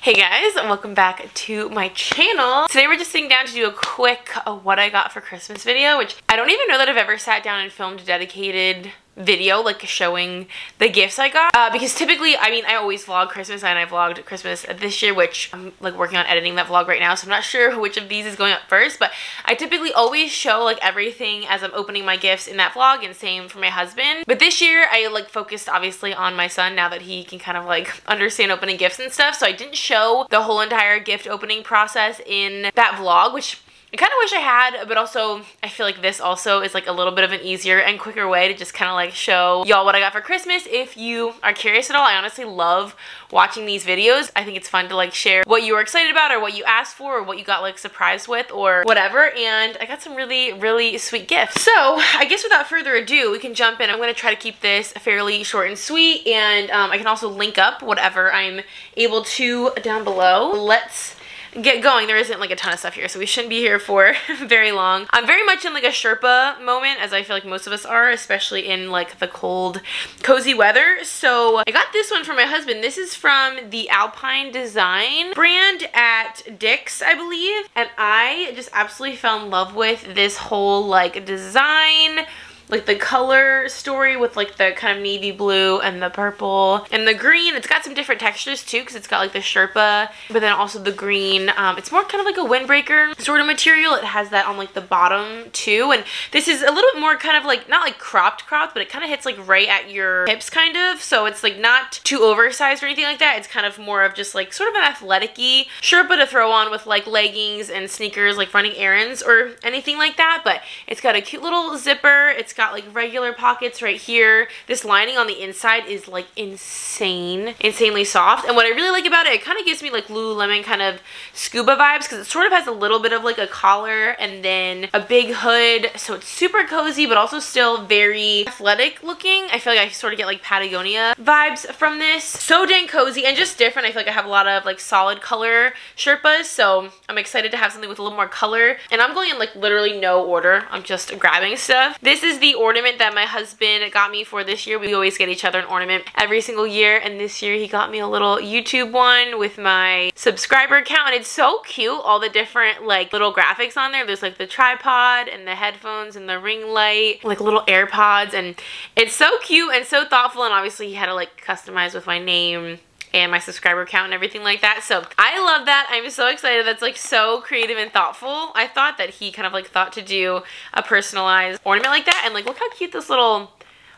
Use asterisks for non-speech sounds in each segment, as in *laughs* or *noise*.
Hey guys, welcome back to my channel. Today we're just sitting down to do a quick uh, what I got for Christmas video, which I don't even know that I've ever sat down and filmed a dedicated video like showing the gifts I got. Uh, because typically I mean I always vlog Christmas and I vlogged Christmas this year which I'm like working on editing that vlog right now so I'm not sure *laughs* which of these is going up first but I typically always show like everything as I'm opening my gifts in that vlog and same for my husband. But this year I like focused obviously on my son now that he can kind of like *laughs* understand opening gifts and stuff so I didn't show the whole entire gift opening process in that vlog which I kind of wish I had, but also I feel like this also is like a little bit of an easier and quicker way to just kind of like show y'all what I got for Christmas if you are curious at all. I honestly love watching these videos. I think it's fun to like share what you were excited about or what you asked for or what you got like surprised with or whatever. And I got some really, really sweet gifts. So I guess without further ado, we can jump in. I'm going to try to keep this fairly short and sweet. And um, I can also link up whatever I'm able to down below. Let's get going. There isn't like a ton of stuff here, so we shouldn't be here for *laughs* very long. I'm very much in like a Sherpa moment, as I feel like most of us are, especially in like the cold, cozy weather. So I got this one for my husband. This is from the Alpine Design brand at Dick's, I believe. And I just absolutely fell in love with this whole like design like the color story with like the kind of navy blue and the purple and the green. It's got some different textures too because it's got like the Sherpa but then also the green. Um, it's more kind of like a windbreaker sort of material. It has that on like the bottom too and this is a little bit more kind of like not like cropped cropped but it kind of hits like right at your hips kind of so it's like not too oversized or anything like that. It's kind of more of just like sort of an athletic-y Sherpa to throw on with like leggings and sneakers like running errands or anything like that but it's got a cute little zipper. It's got like regular pockets right here. This lining on the inside is like insane, insanely soft. And what I really like about it, it kind of gives me like Lululemon kind of scuba vibes because it sort of has a little bit of like a collar and then a big hood. So it's super cozy, but also still very athletic looking. I feel like I sort of get like Patagonia vibes from this. So dang cozy and just different. I feel like I have a lot of like solid color Sherpas. So I'm excited to have something with a little more color. And I'm going in like literally no order. I'm just grabbing stuff. This is the ornament that my husband got me for this year. We always get each other an ornament every single year and this year he got me a little YouTube one with my subscriber count and it's so cute all the different like little graphics on there. There's like the tripod and the headphones and the ring light like little AirPods and it's so cute and so thoughtful and obviously he had to like customize with my name and my subscriber count and everything like that. So I love that. I'm so excited. That's like so creative and thoughtful. I thought that he kind of like thought to do a personalized ornament like that. And like, look how cute this little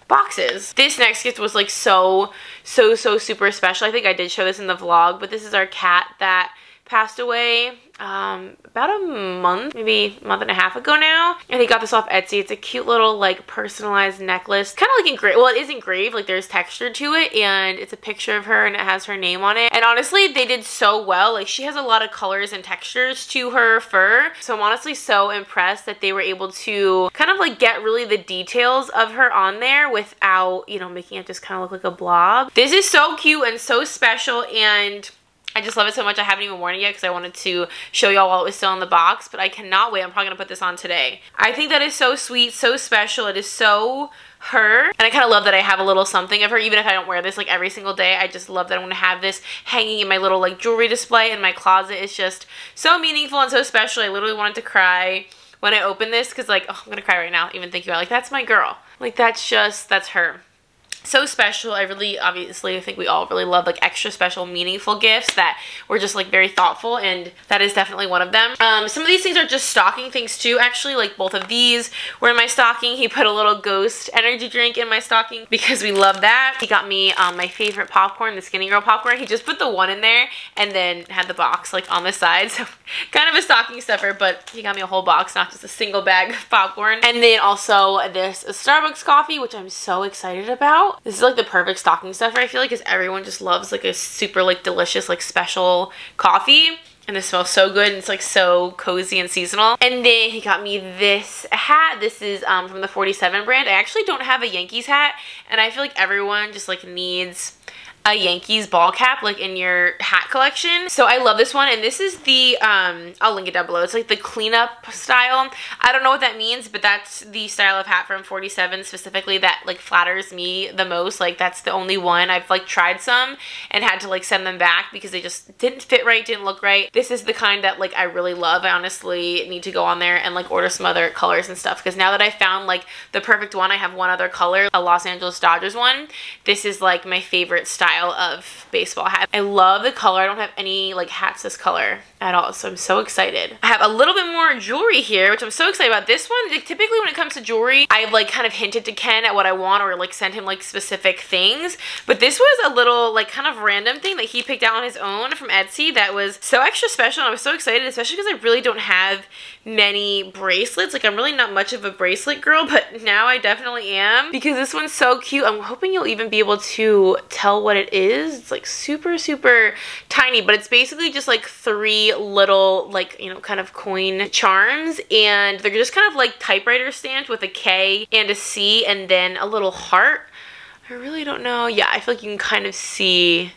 boxes. This next gift was like so, so, so super special. I think I did show this in the vlog, but this is our cat that passed away um, about a month, maybe a month and a half ago now. And he got this off Etsy. It's a cute little like personalized necklace. Kind of like engraved. Well, it is engraved. Like there's texture to it and it's a picture of her and it has her name on it. And honestly, they did so well. Like she has a lot of colors and textures to her fur. So I'm honestly so impressed that they were able to kind of like get really the details of her on there without, you know, making it just kind of look like a blob. This is so cute and so special and I just love it so much I haven't even worn it yet because I wanted to show y'all while it was still in the box, but I cannot wait. I'm probably going to put this on today. I think that is so sweet, so special. It is so her. And I kind of love that I have a little something of her, even if I don't wear this like every single day. I just love that I'm going to have this hanging in my little like jewelry display in my closet. It's just so meaningful and so special. I literally wanted to cry when I opened this because like, oh, I'm going to cry right now even thinking about it. Like, that's my girl. Like, that's just, that's her so special. I really, obviously, I think we all really love like extra special, meaningful gifts that were just like very thoughtful and that is definitely one of them. Um, some of these things are just stocking things too, actually. Like both of these were in my stocking. He put a little ghost energy drink in my stocking because we love that. He got me um, my favorite popcorn, the Skinny Girl popcorn. He just put the one in there and then had the box like on the side. *laughs* So kind of a stocking stuffer, but he got me a whole box, not just a single bag of popcorn. And then also this Starbucks coffee, which I'm so excited about. This is like the perfect stocking stuffer, I feel like, because everyone just loves like a super like delicious like special coffee. And it smells so good and it's like so cozy and seasonal. And then he got me this hat. This is um, from the 47 brand. I actually don't have a Yankees hat and I feel like everyone just like needs a Yankees ball cap like in your hat collection. So I love this one and this is the, um, I'll link it down below. It's like the cleanup style. I don't know what that means, but that's the style of hat from 47 specifically that like flatters me the most. Like that's the only one. I've like tried some and had to like send them back because they just didn't fit right, didn't look right. This is the kind that like I really love. I honestly need to go on there and like order some other colors and stuff because now that I found like the perfect one, I have one other color, a Los Angeles Dodgers one. This is like my favorite style of baseball hat. I love the color. I don't have any like hats this color at all, so I'm so excited. I have a little bit more jewelry here, which I'm so excited about. This one, like, typically when it comes to jewelry, I've like kind of hinted to Ken at what I want or like sent him like specific things, but this was a little like kind of random thing that he picked out on his own from Etsy that was so extra special and I was so excited, especially because I really don't have many bracelets. Like I'm really not much of a bracelet girl, but now I definitely am because this one's so cute. I'm hoping you'll even be able to tell what it is. It's like super, super tiny, but it's basically just like three little like, you know, kind of coin charms and they're just kind of like typewriter stamped with a K and a C and then a little heart. I really don't know. Yeah, I feel like you can kind of see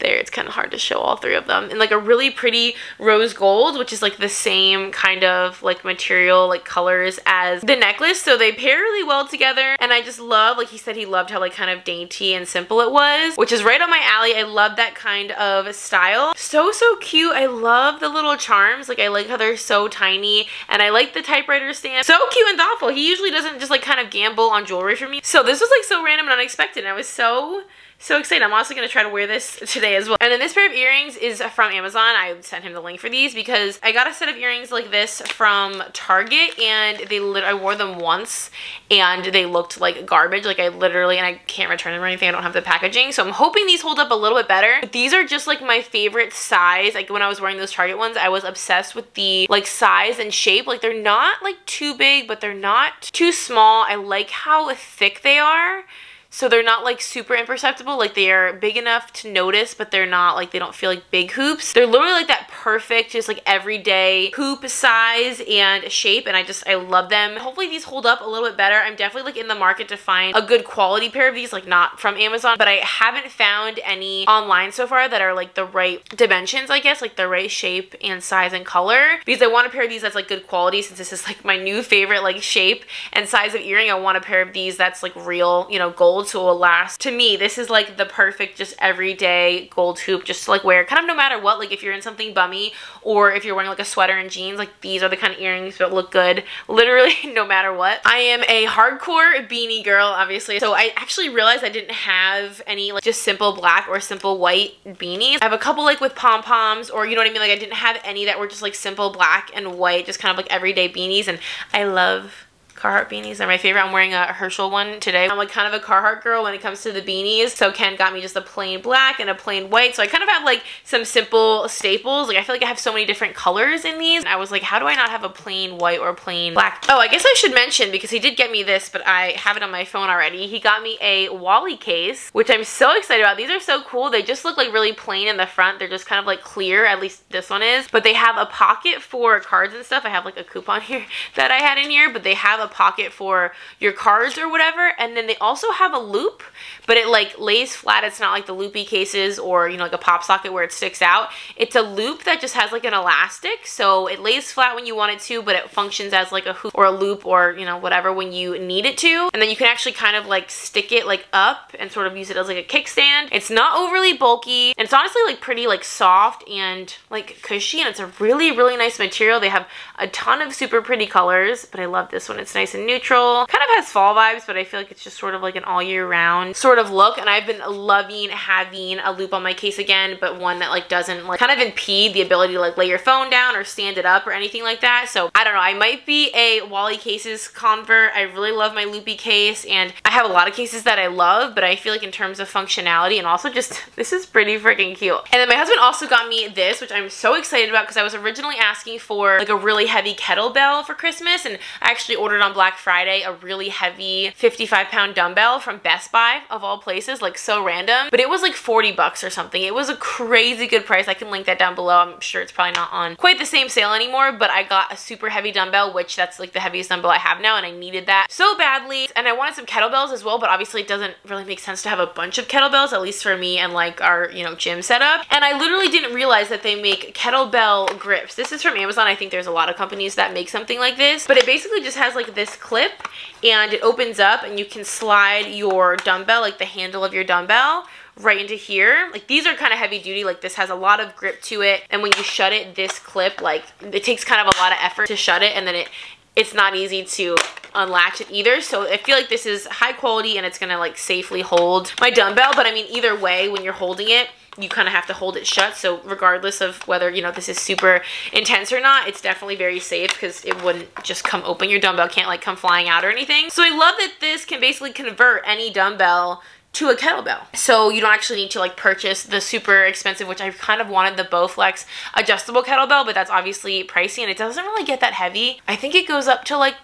there. It's kind of hard to show all three of them. And like a really pretty rose gold, which is like the same kind of like material, like colors as the necklace. So they pair really well together. And I just love, like he said, he loved how like kind of dainty and simple it was, which is right on my alley. I love that kind of style. So, so cute. I love the little charms. Like I like how they're so tiny and I like the typewriter stand. So cute and thoughtful. He usually doesn't just like kind of gamble on jewelry for me. So this was like so random and unexpected. And I was so so excited. I'm also going to try to wear this today as well. And then this pair of earrings is from Amazon. I sent him the link for these because I got a set of earrings like this from Target and they I wore them once and they looked like garbage. Like I literally, and I can't return them or anything. I don't have the packaging. So I'm hoping these hold up a little bit better. But these are just like my favorite size. Like when I was wearing those Target ones, I was obsessed with the like size and shape. Like they're not like too big, but they're not too small. I like how thick they are. So they're not like super imperceptible. Like they are big enough to notice, but they're not like, they don't feel like big hoops. They're literally like that perfect, just like everyday hoop size and shape. And I just, I love them. Hopefully these hold up a little bit better. I'm definitely like in the market to find a good quality pair of these, like not from Amazon, but I haven't found any online so far that are like the right dimensions, I guess, like the right shape and size and color. Because I want a pair of these that's like good quality since this is like my new favorite like shape and size of earring. I want a pair of these that's like real, you know, gold so it will last. To me, this is like the perfect just everyday gold hoop just to like wear kind of no matter what. Like if you're in something bummy or if you're wearing like a sweater and jeans, like these are the kind of earrings that look good *laughs* literally no matter what. I am a hardcore beanie girl, obviously. So I actually realized I didn't have any like just simple black or simple white beanies. I have a couple like with pom-poms or you know what I mean? Like I didn't have any that were just like simple black and white, just kind of like everyday beanies. And I love Carhartt beanies are my favorite. I'm wearing a Herschel one today. I'm like kind of a Carhartt girl when it comes to the beanies. So Ken got me just a plain black and a plain white. So I kind of have like some simple staples. Like I feel like I have so many different colors in these. I was like, how do I not have a plain white or plain black? Oh, I guess I should mention because he did get me this, but I have it on my phone already. He got me a Walli case, which I'm so excited about. These are so cool. They just look like really plain in the front. They're just kind of like clear, at least this one is. But they have a pocket for cards and stuff. I have like a coupon *laughs* here that I had in here, but they have a pocket for your cards or whatever. And then they also have a loop, but it like lays flat. It's not like the loopy cases or, you know, like a pop socket where it sticks out. It's a loop that just has like an elastic. So it lays flat when you want it to, but it functions as like a hoop or a loop or, you know, whatever when you need it to. And then you can actually kind of like stick it like up and sort of use it as like a kickstand. It's not overly bulky. And it's honestly like pretty like soft and like cushy. And it's a really, really nice material. They have a ton of super pretty colors, but I love this one. It's nice and neutral. Kind of has fall vibes, but I feel like it's just sort of like an all year round sort of look. And I've been loving having a loop on my case again, but one that like doesn't like kind of impede the ability to like lay your phone down or stand it up or anything like that. So I don't know. I might be a Walli cases convert. I really love my loopy case and I have a lot of cases that I love, but I feel like in terms of functionality and also just *laughs* this is pretty freaking cute. And then my husband also got me this, which I'm so excited about because I was originally asking for like a really heavy kettlebell for Christmas and I actually ordered on on Black Friday a really heavy 55 pound dumbbell from Best Buy of all places, like so random, but it was like 40 bucks or something. It was a crazy good price. I can link that down below. I'm sure it's probably not on quite the same sale anymore, but I got a super heavy dumbbell, which that's like the heaviest dumbbell I have now, and I needed that so badly. And I wanted some kettlebells as well, but obviously it doesn't really make sense to have a bunch of kettlebells, at least for me and like our, you know, gym setup. And I literally didn't realize that they make kettlebell grips. This is from Amazon. I think there's a lot of companies that make something like this, but it basically just has like this clip and it opens up and you can slide your dumbbell, like the handle of your dumbbell, right into here. Like these are kind of heavy duty. Like this has a lot of grip to it. And when you shut it, this clip, like it takes kind of a lot of effort to shut it and then it it's not easy to unlatch it either. So I feel like this is high quality and it's gonna like safely hold my dumbbell. But I mean, either way, when you're holding it, you kind of have to hold it shut. So regardless of whether, you know, this is super intense or not, it's definitely very safe because it wouldn't just come open. Your dumbbell can't like come flying out or anything. So I love that this can basically convert any dumbbell to a kettlebell. So you don't actually need to like purchase the super expensive, which I kind of wanted the Bowflex adjustable kettlebell, but that's obviously pricey and it doesn't really get that heavy. I think it goes up to like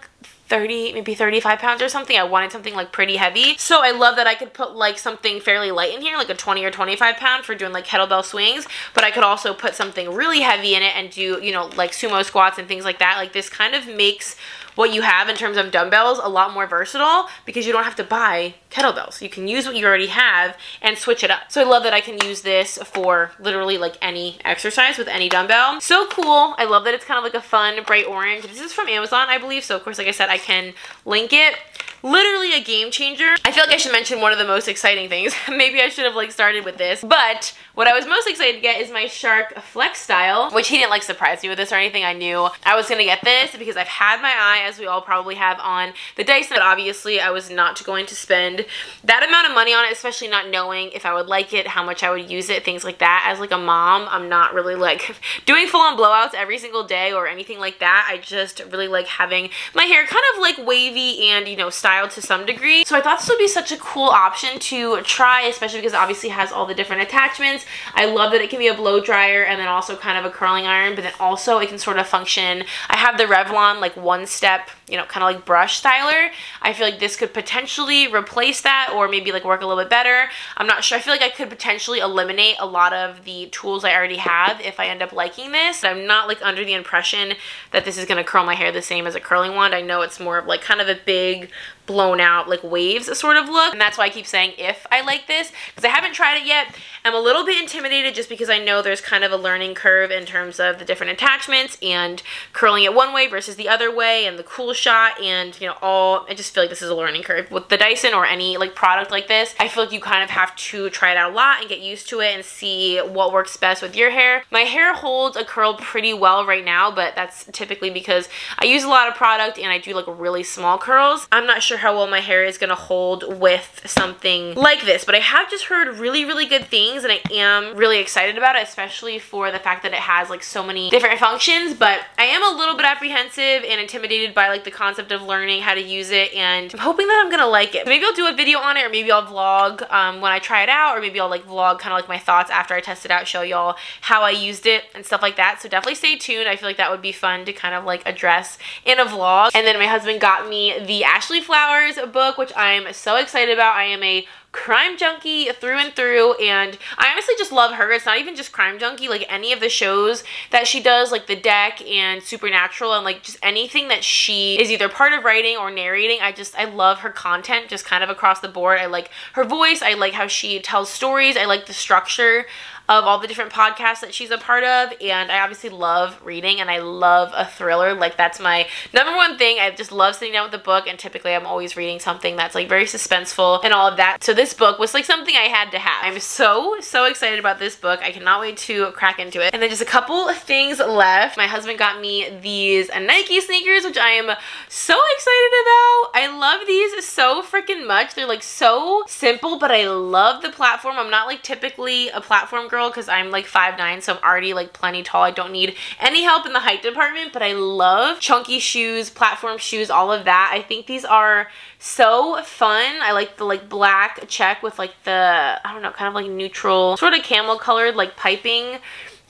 30, maybe 35 pounds or something. I wanted something like pretty heavy. So I love that I could put like something fairly light in here, like a 20 or 25 pound for doing like kettlebell swings. But I could also put something really heavy in it and do, you know, like sumo squats and things like that. Like this kind of makes what you have in terms of dumbbells a lot more versatile because you don't have to buy kettlebells. You can use what you already have and switch it up. So I love that I can use this for literally like any exercise with any dumbbell. So cool. I love that it's kind of like a fun bright orange. This is from Amazon, I believe. So of course, like I said, I can link it literally a game changer. I feel like I should mention one of the most exciting things. *laughs* Maybe I should have like started with this, but what I was most excited to get is my Shark Flex Style, which he didn't like surprise me with this or anything. I knew I was gonna get this because I've had my eye, as we all probably have, on the Dyson, but obviously I was not going to spend that amount of money on it, especially not knowing if I would like it, how much I would use it, things like that. As like a mom, I'm not really like *laughs* doing full-on blowouts every single day or anything like that. I just really like having my hair kind of like wavy and, you know, styled to some degree. So I thought this would be such a cool option to try, especially because it obviously has all the different attachments. I love that it can be a blow dryer and then also kind of a curling iron, but then also it can sort of function. I have the Revlon like one step, you know, kind of like brush styler. I feel like this could potentially replace that or maybe like work a little bit better. I'm not sure. I feel like I could potentially eliminate a lot of the tools I already have if I end up liking this. I'm not like under the impression that this is going to curl my hair the same as a curling wand. I know it's more of like kind of a big blown out like waves sort of look. And that's why I keep saying if I like this because I haven't tried it yet. I'm a little bit intimidated just because I know there's kind of a learning curve in terms of the different attachments and curling it one way versus the other way and the cool shot and you know all I just feel like this is a learning curve with the Dyson or any like product like this. I feel like you kind of have to try it out a lot and get used to it and see what works best with your hair. My hair holds a curl pretty well right now but that's typically because I use a lot of product and I do like really small curls. I'm not sure sure how well my hair is going to hold with something like this, but I have just heard really, really good things and I am really excited about it, especially for the fact that it has like so many different functions, but I am a little bit apprehensive and intimidated by like the concept of learning how to use it and I'm hoping that I'm going to like it. maybe I'll do a video on it or maybe I'll vlog um, when I try it out or maybe I'll like vlog kind of like my thoughts after I test it out, show y'all how I used it and stuff like that. So definitely stay tuned. I feel like that would be fun to kind of like address in a vlog. And then my husband got me the Ashley Flower Flowers book, which I'm so excited about. I am a crime junkie through and through and I honestly just love her. It's not even just crime junkie, like any of the shows that she does, like The Deck and Supernatural and like just anything that she is either part of writing or narrating. I just, I love her content just kind of across the board. I like her voice. I like how she tells stories. I like the structure of all the different podcasts that she's a part of and I obviously love reading and I love a thriller. Like that's my number one thing. I just love sitting down with a book and typically I'm always reading something that's like very suspenseful and all of that. So this book was like something I had to have. I'm so so excited about this book. I cannot wait to crack into it. And then just a couple of things left. My husband got me these Nike sneakers which I am so excited about. I love these so freaking much. They're like so simple but I love the platform. I'm not like typically a platform girl girl because I'm like 5'9", so I'm already like plenty tall. I don't need any help in the height department, but I love chunky shoes, platform shoes, all of that. I think these are so fun. I like the like black check with like the, I don't know, kind of like neutral, sort of camel colored like piping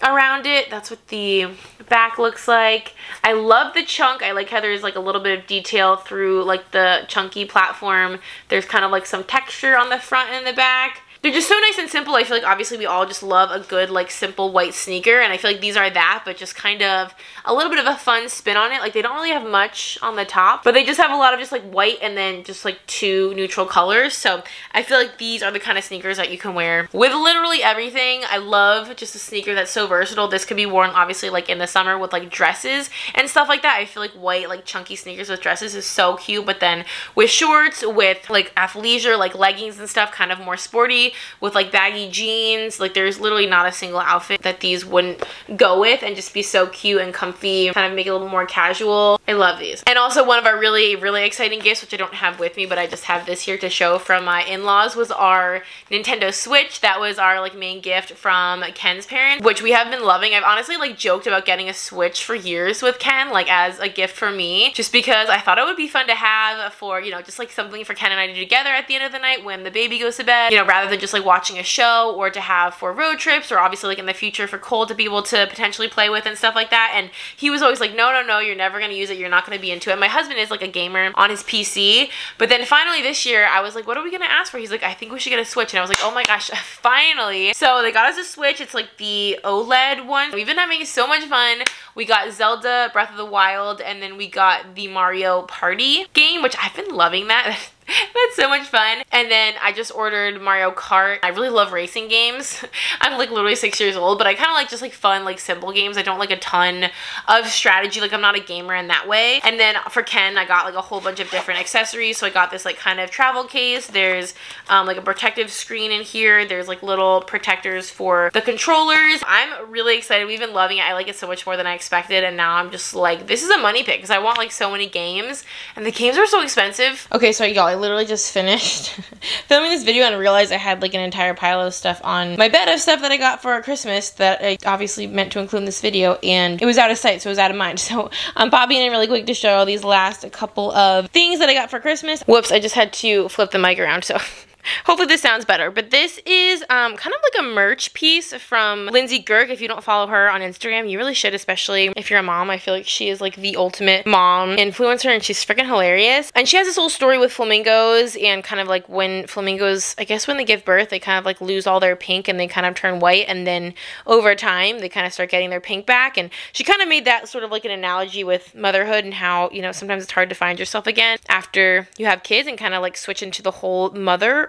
around it. That's what the back looks like. I love the chunk. I like how there's like a little bit of detail through like the chunky platform. There's kind of like some texture on the front and the back. They're just so nice and simple. I feel like obviously we all just love a good like simple white sneaker and I feel like these are that but just kind of a little bit of a fun spin on it. Like they don't really have much on the top but they just have a lot of just like white and then just like two neutral colors. So I feel like these are the kind of sneakers that you can wear with literally everything. I love just a sneaker that's so versatile. This could be worn obviously like in the summer with like dresses and stuff like that. I feel like white like chunky sneakers with dresses is so cute but then with shorts, with like athleisure, like leggings and stuff kind of more sporty with like baggy jeans. Like there's literally not a single outfit that these wouldn't go with and just be so cute and comfy, kind of make it a little more casual. I love these. And also one of our really, really exciting gifts, which I don't have with me, but I just have this here to show from my in-laws was our Nintendo Switch. That was our like main gift from Ken's parents, which we have been loving. I've honestly like joked about getting a Switch for years with Ken, like as a gift for me, just because I thought it would be fun to have for, you know, just like something for Ken and I to do together at the end of the night when the baby goes to bed, you know, rather than than just like watching a show or to have for road trips or obviously like in the future for Cole to be able to potentially play with and stuff like that. And he was always like, no, no, no, you're never going to use it. You're not going to be into it. My husband is like a gamer on his PC. But then finally this year, I was like, what are we going to ask for? He's like, I think we should get a Switch. And I was like, oh my gosh, *laughs* finally. So they got us a Switch. It's like the OLED one. We've been having so much fun. We got Zelda Breath of the Wild and then we got the Mario Party game, which I've been loving that. *laughs* *laughs* That's so much fun. And then I just ordered Mario Kart. I really love racing games. *laughs* I'm like literally six years old, but I kind of like just like fun, like simple games. I don't like a ton of strategy. Like I'm not a gamer in that way. And then for Ken, I got like a whole bunch of different accessories. So I got this like kind of travel case. There's um, like a protective screen in here. There's like little protectors for the controllers. I'm really excited. We've been loving it. I like it so much more than I expected. And now I'm just like, this is a money pit because I want like so many games and the games are so expensive. Okay, so y'all, literally just finished *laughs* filming this video and realized I had like an entire pile of stuff on my bed of stuff that I got for Christmas that I obviously meant to include in this video and it was out of sight so it was out of mind. *laughs* So I'm popping in really quick to show all these last couple of things that I got for Christmas. Whoops, I just had to flip the mic around so *laughs* Hopefully this sounds better. But this is um, kind of like a merch piece from Lindsey Gurk. If you don't follow her on Instagram, you really should, especially if you're a mom. I feel like she is like the ultimate mom influencer and she's freaking hilarious. And she has this whole story with flamingos and kind of like when flamingos, I guess when they give birth, they kind of like lose all their pink and they kind of turn white. And then over time, they kind of start getting their pink back. And she kind of made that sort of like an analogy with motherhood and how, you know, sometimes it's hard to find yourself again after you have kids and kind of like switch into the whole mother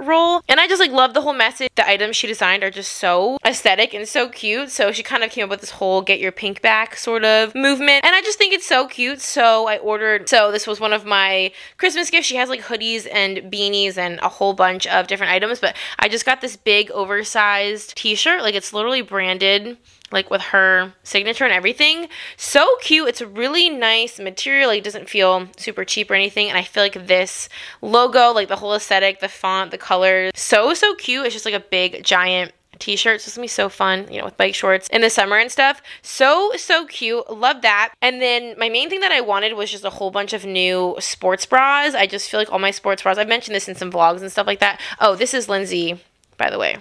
And I just like love the whole message. The items she designed are just so aesthetic and so cute. So she kind of came up with this whole get your pink back sort of movement. And I just think it's so cute. So I ordered, so this was one of my Christmas gifts. She has like hoodies and beanies and a whole bunch of different items. But I just got this big oversized t-shirt. Like it's literally branded like with her signature and everything. So cute. It's a really nice material. Like, it doesn't feel super cheap or anything. And I feel like this logo, like the whole aesthetic, the font, the colors, so, so cute. It's just like a big, giant t-shirts. This is gonna be so fun, you know, with bike shorts in the summer and stuff. So, so cute. Love that. And then my main thing that I wanted was just a whole bunch of new sports bras. I just feel like all my sports bras, I've mentioned this in some vlogs and stuff like that. Oh, this is Lindsey, by the way.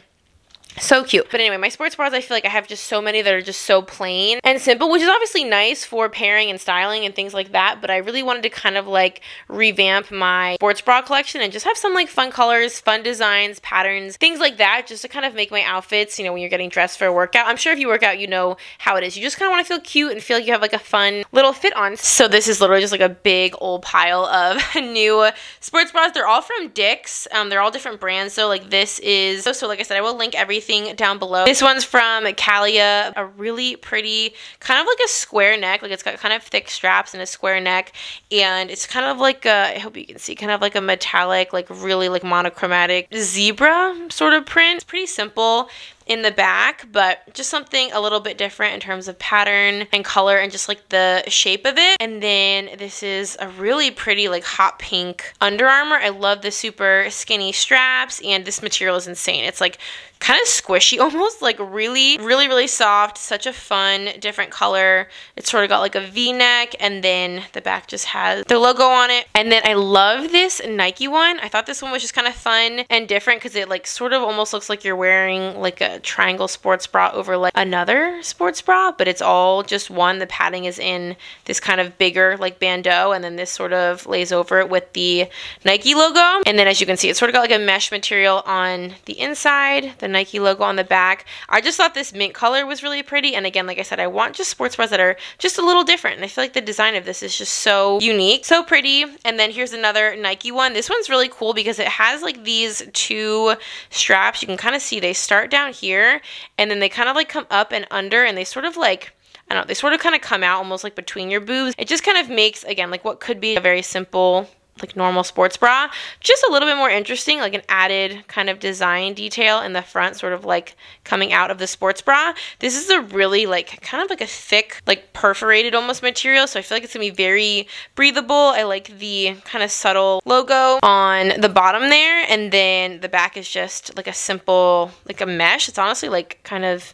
So cute. But anyway, my sports bras, I feel like I have just so many that are just so plain and simple, which is obviously nice for pairing and styling and things like that. But I really wanted to kind of like revamp my sports bra collection and just have some like fun colors, fun designs, patterns, things like that, just to kind of make my outfits, you know, when you're getting dressed for a workout. I'm sure if you work out, you know how it is. You just kind of want to feel cute and feel like you have like a fun little fit on. So this is literally just like a big old pile of *laughs* new sports bras. They're all from Dick's. Um, they're all different brands. So like this is, so, so like I said, I will link everything everything down below. This one's from Calia, a really pretty, kind of like a square neck, like it's got kind of thick straps and a square neck, and it's kind of like a, I hope you can see, kind of like a metallic, like really like monochromatic zebra sort of print. It's pretty simple in the back, but just something a little bit different in terms of pattern and color and just like the shape of it. And then this is a really pretty like hot pink Under Armour. I love the super skinny straps and this material is insane. It's like kind of squishy *laughs* almost, like really, really, really soft. Such a fun, different color. It's sort of got like a v-neck and then the back just has the logo on it. And then I love this Nike one. I thought this one was just kind of fun and different because it like sort of almost looks like you're wearing like a triangle sports bra over like another sports bra, but it's all just one. The padding is in this kind of bigger like bandeau and then this sort of lays over it with the Nike logo. And then as you can see, it's sort of got like a mesh material on the inside, the Nike logo on the back. I just thought this mint color was really pretty. And again, like I said, I want just sports bras that are just a little different. And I feel like the design of this is just so unique, so pretty. And then here's another Nike one. This one's really cool because it has like these two straps. You can kind of see they start down here and then they kind of like come up and under and they sort of like I don't know, they sort of kind of come out almost like between your boobs. It just kind of makes, again, like what could be a very simple like normal sports bra. Just a little bit more interesting like an added kind of design detail in the front sort of like coming out of the sports bra. This is a really like kind of like a thick like perforated almost material so i feel like it's gonna be very breathable. I like the kind of subtle logo on the bottom there and then the back is just like a simple like a mesh. It's honestly like kind of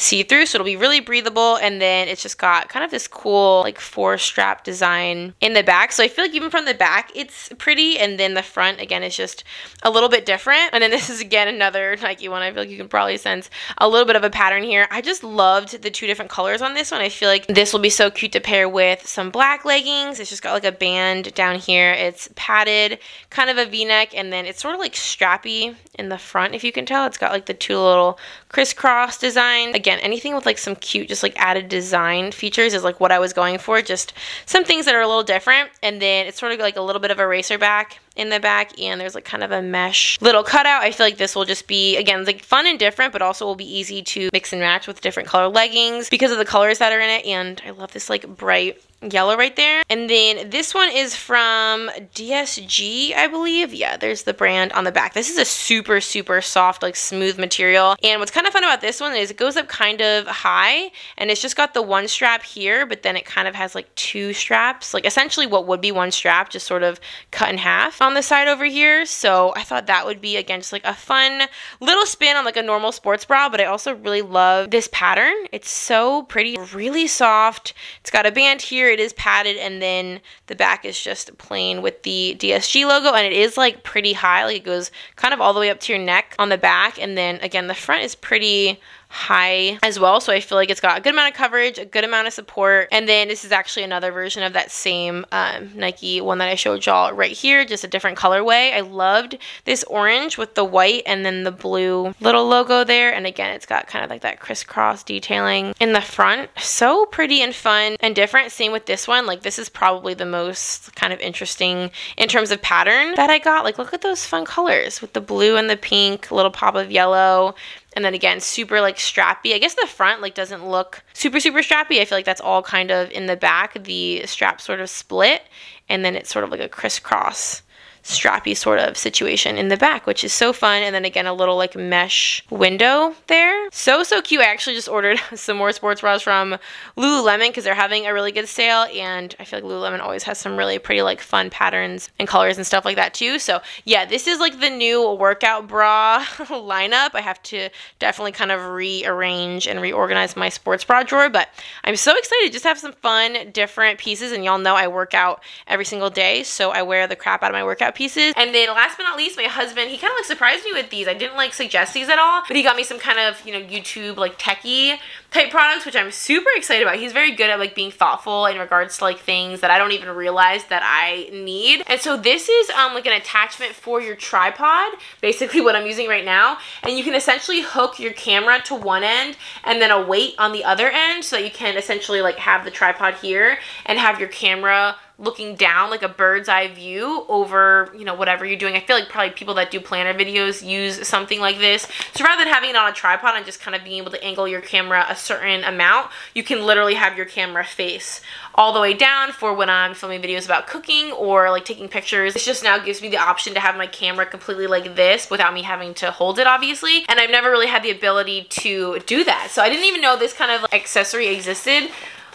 see-through so it'll be really breathable and then it's just got kind of this cool like four strap design in the back. So I feel like even from the back it's pretty and then the front again is just a little bit different. And then this is again another Nike one. I feel like you can probably sense a little bit of a pattern here. I just loved the two different colors on this one. I feel like this will be so cute to pair with some black leggings. It's just got like a band down here. It's padded kind of a v-neck and then it's sort of like strappy in the front if you can tell. It's got like the two little crisscross design again, anything with like some cute, just like added design features is like what I was going for. Just some things that are a little different. And then it's sort of like a little bit of a racer back in the back and there's like kind of a mesh little cutout. I feel like this will just be, again, like fun and different, but also will be easy to mix and match with different color leggings because of the colors that are in it. And I love this like bright yellow right there. And then this one is from DSG, I believe. Yeah, there's the brand on the back. This is a super, super soft, like smooth material. And what's kind of fun about this one is it goes up kind of high and it's just got the one strap here, but then it kind of has like two straps, like essentially what would be one strap, just sort of cut in half on the side over here. So I thought that would be, again, just like a fun little spin on like a normal sports bra, but I also really love this pattern. It's so pretty, really soft. It's got a band here it is padded and then the back is just plain with the DSG logo and it is like pretty high. Like it goes kind of all the way up to your neck on the back and then again the front is pretty high as well. So I feel like it's got a good amount of coverage, a good amount of support. And then this is actually another version of that same um, Nike one that I showed y'all right here, just a different colorway. I loved this orange with the white and then the blue little logo there. And again, it's got kind of like that crisscross detailing in the front. So pretty and fun and different. Same with this one. Like this is probably the most kind of interesting in terms of pattern that I got. Like look at those fun colors with the blue and the pink, little pop of yellow, and then again, super like strappy. I guess the front like doesn't look super, super strappy. I feel like that's all kind of in the back. The strap sort of split and then it's sort of like a crisscross strappy sort of situation in the back, which is so fun. And then again, a little like mesh window there. So, so cute. I actually just *laughs* ordered some more sports bras from Lululemon because they're having a really good sale. And I feel like Lululemon always has some really pretty like fun patterns and colors and stuff like that too. So yeah, this is like the new workout bra *laughs* lineup. I have to definitely kind of rearrange and reorganize my sports bra drawer, but I'm so excited just have some fun, different pieces. And y'all know I work out every single day. So I wear the crap out of my workout pieces. And then last but not least, my husband, he kind of like surprised me with these. I didn't like suggest these at all, but he got me some kind of, you know, YouTube like techie type products, which I'm super excited about. He's very good at like being thoughtful in regards to like things that I don't even realize that I need. And so this is um like an attachment for your tripod, basically what I'm using right now. And you can essentially hook your camera to one end and then a weight on the other end so that you can essentially like have the tripod here and have your camera looking down like a bird's eye view over, you know, whatever you're doing. I feel like probably people that do planner videos use something like this. So rather than having it on a tripod and just kind of being able to angle your camera a certain amount, you can literally have your camera face all the way down for when I'm filming videos about cooking or like taking pictures. This just now gives me the option to have my camera completely like this without me having to hold it obviously. And I've never really had the ability to do that. So I didn't even know this kind of accessory existed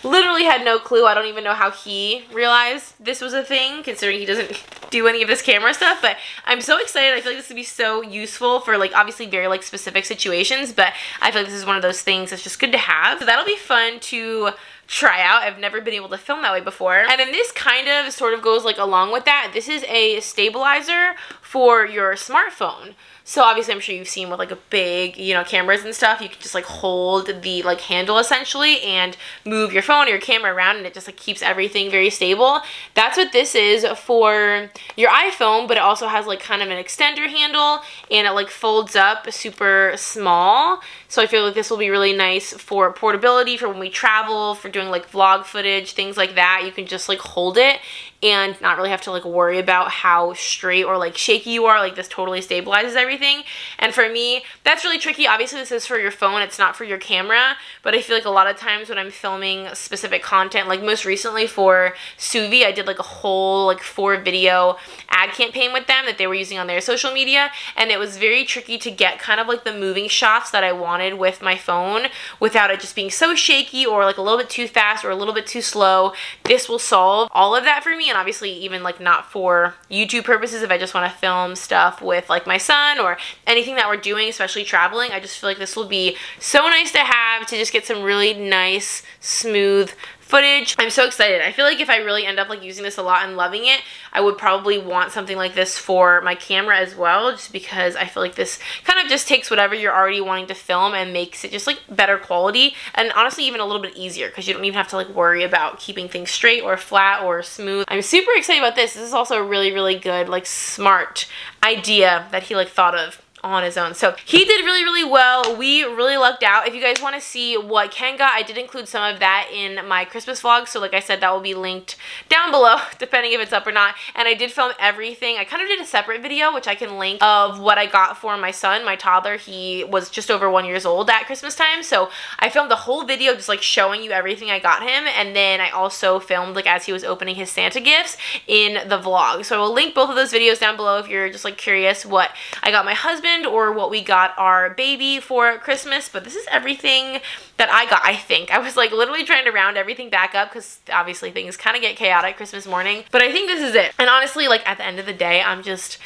literally had no clue. I don't even know how he realized this was a thing, considering he doesn't do any of this camera stuff, but I'm so excited. I feel like this would be so useful for like obviously very like specific situations, but I feel like this is one of those things that's just good to have. So that'll be fun to try out. I've never been able to film that way before. And then this kind of sort of goes like along with that. This is a stabilizer for your smartphone. So obviously I'm sure you've seen with like a big, you know, cameras and stuff, you can just like hold the like handle essentially and move your phone or your camera around and it just like keeps everything very stable. That's what this is for your iPhone, but it also has like kind of an extender handle and it like folds up super small. So I feel like this will be really nice for portability for when we travel, for doing like vlog footage, things like that. You can just like hold it and not really have to like worry about how straight or like shaky you are. Like this totally stabilizes everything. And for me, that's really tricky. Obviously this is for your phone, it's not for your camera, but I feel like a lot of times when I'm filming specific content, like most recently for Suvi, I did like a whole like four video ad campaign with them that they were using on their social media. And it was very tricky to get kind of like the moving shots that I wanted with my phone without it just being so shaky or like a little bit too fast or a little bit too slow. This will solve all of that for me and obviously even like not for YouTube purposes if I just want to film stuff with like my son or anything that we're doing, especially traveling. I just feel like this will be so nice to have to just get some really nice, smooth footage. I'm so excited. I feel like if I really end up like using this a lot and loving it, I would probably want something like this for my camera as well, just because I feel like this kind of just takes whatever you're already wanting to film and makes it just like better quality and honestly even a little bit easier because you don't even have to like worry about keeping things straight or flat or smooth. I'm super excited about this. This is also a really, really good like smart idea that he like thought of on his own. So he did really, really well. We really lucked out. If you guys want to see what Ken got, I did include some of that in my Christmas vlog. So like I said, that will be linked down below, *laughs* depending if it's up or not. And I did film everything. I kind of did a separate video, which I can link, of what I got for my son, my toddler. He was just over one years old at Christmas time. So I filmed the whole video just like showing you everything I got him. And then I also filmed like as he was opening his Santa gifts in the vlog. So I will link both of those videos down below if you're just like curious what I got my husband or what we got our baby for Christmas, but this is everything that I got, I think. I was like literally trying to round everything back up because obviously things kind of get chaotic Christmas morning, but I think this is it. And honestly, like at the end of the day, I'm just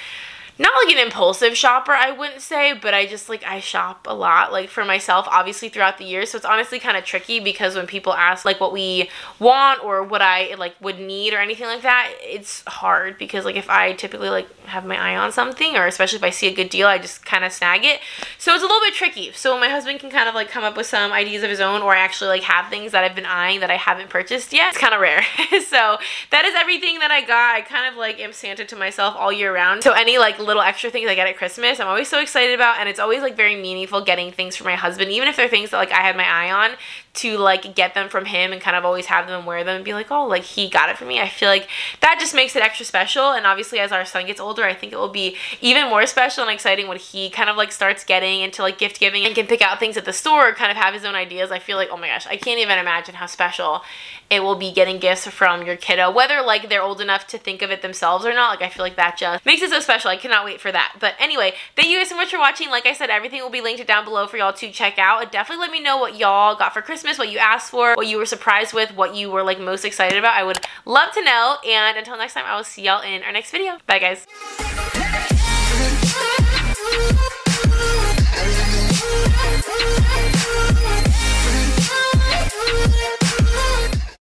not like an impulsive shopper I wouldn't say but I just like I shop a lot like for myself obviously throughout the year. So it's honestly kind of tricky because when people ask like what we want or what I like would need or anything like that it's hard because like if I typically like have my eye on something or especially if I see a good deal I just kind of snag it. So it's a little bit tricky. So my husband can kind of like come up with some ideas of his own or I actually like have things that I've been eyeing that I haven't purchased yet. It's kind of rare. *laughs* So that is everything that I got. I kind of like am Santa to myself all year round. So any like little extra things I get at Christmas I'm always so excited about and it's always like very meaningful getting things for my husband even if they're things that like I had my eye on to like get them from him and kind of always have them and wear them and be like oh like he got it for me. I feel like that just makes it extra special and obviously as our son gets older I think it will be even more special and exciting when he kind of like starts getting into like gift giving and can pick out things at the store kind of have his own ideas I feel like oh my gosh I can't even imagine how special it will be getting gifts from your kiddo whether like they're old enough to think of it themselves or not like I feel like that just makes it so special I cannot wait for that. But anyway, thank you guys so much for watching. Like I said, everything will be linked down below for y'all to check out. Definitely let me know what y'all got for Christmas, what you asked for, what you were surprised with, what you were like most excited about. I would love to know. And until next time, I will see y'all in our next video. Bye guys.